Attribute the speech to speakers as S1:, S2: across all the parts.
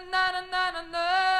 S1: You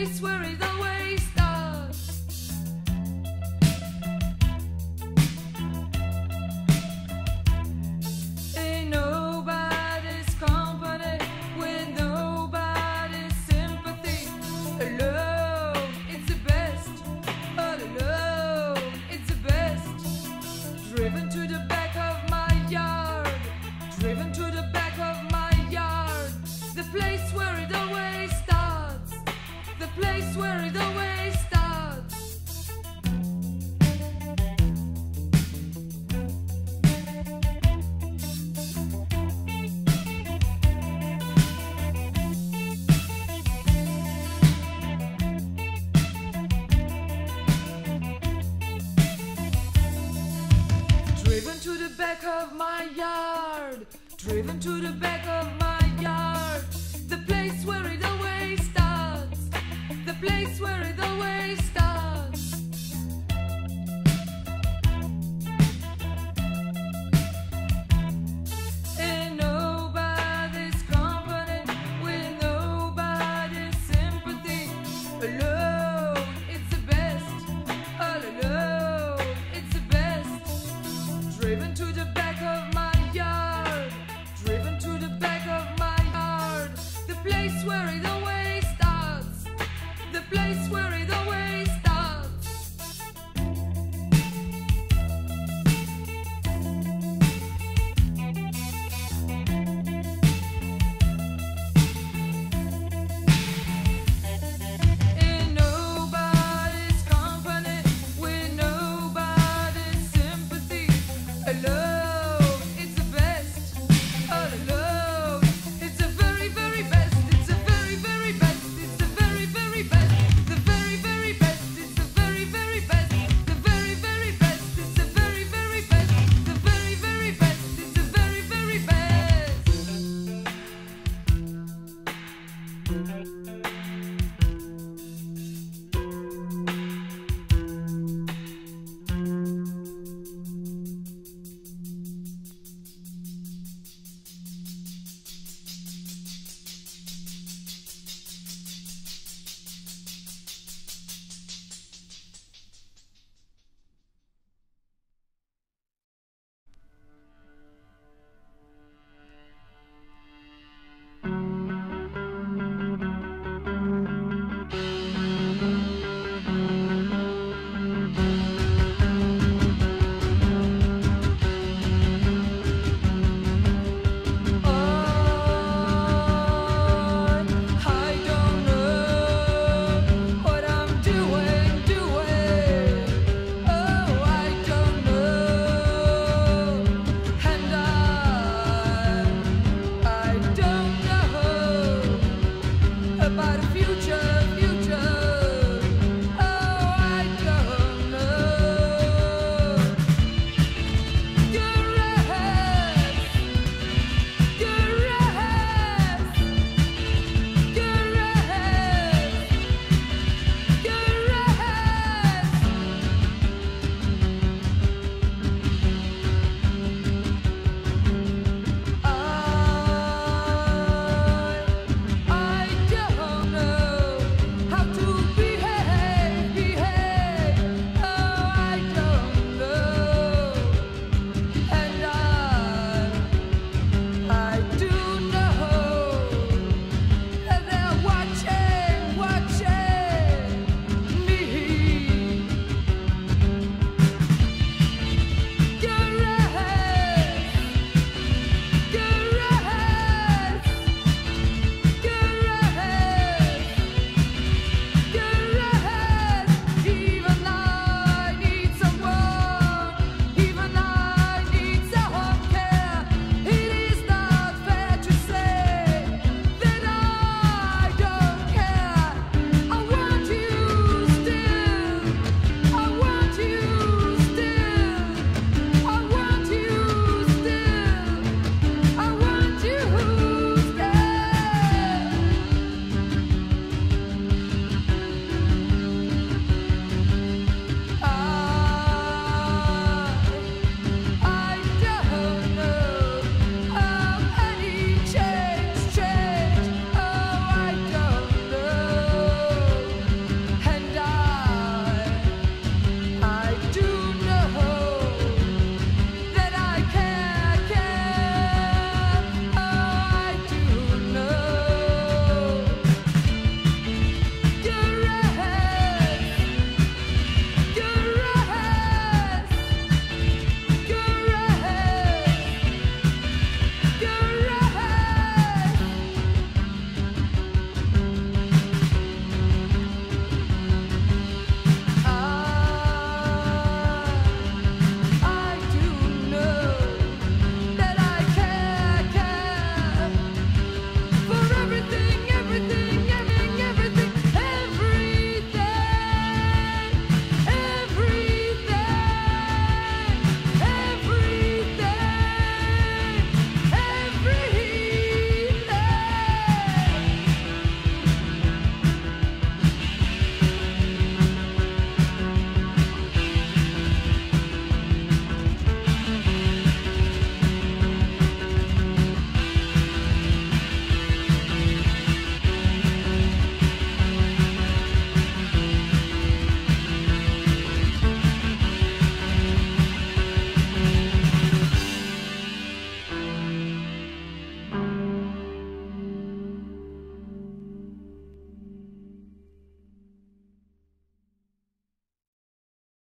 S1: face where he's back of my yard, driven to the back of my place where it always starts, the place where it always